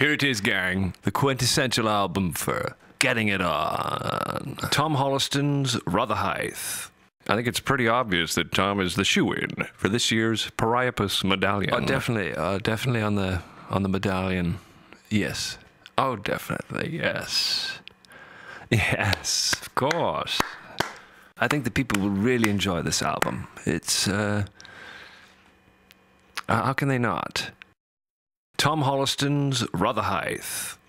Here it is, gang. The quintessential album for getting it on. Tom Holliston's Rotherhithe. I think it's pretty obvious that Tom is the shoe-in for this year's Priapus medallion. Oh, definitely, uh, definitely on the on the medallion. Yes. Oh, definitely. Yes. Yes, of course. I think the people will really enjoy this album. It's uh, uh how can they not? Tom Holliston's Rotherhithe.